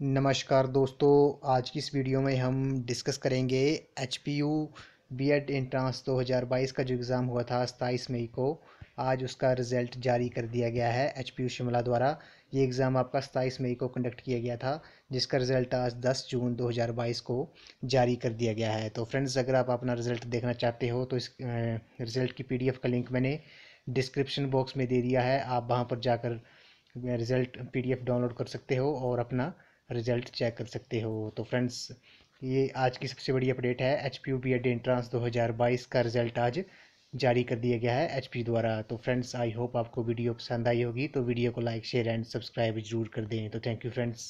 नमस्कार दोस्तों, आज की इस वीडियो में हम डिस्कस करेंगे H P U B Ed entrance दो हज़ार बाईस का जो एग्ज़ाम हुआ था सताईस मई को। आज उसका रिज़ल्ट जारी कर दिया गया है एच पी यू शिमला द्वारा। ये एग्ज़ाम आपका सताईस मई को कंडक्ट किया गया था, जिसका रिज़ल्ट आज 10 जून 2022 को जारी कर दिया गया है। तो फ्रेंड्स अगर आप अपना रिज़ल्ट देखना चाहते हो तो इस रिज़ल्ट की पी डी एफ़ का लिंक मैंने डिस्क्रिप्शन बॉक्स में दे दिया है। आप वहाँ पर जाकर result P D F download कर सकते हो और अपना रिज़ल्ट चेक कर सकते हो। तो फ्रेंड्स, ये आज की सबसे बड़ी अपडेट है H P U B Ed entrance दो हज़ार बाईस का रिज़ल्ट आज जारी कर दिया गया है एच पी द्वारा। तो फ्रेंड्स, आई होप आपको वीडियो पसंद आई होगी तो वीडियो को लाइक, शेयर एंड सब्सक्राइब ज़रूर कर दें। तो थैंक यू फ्रेंड्स।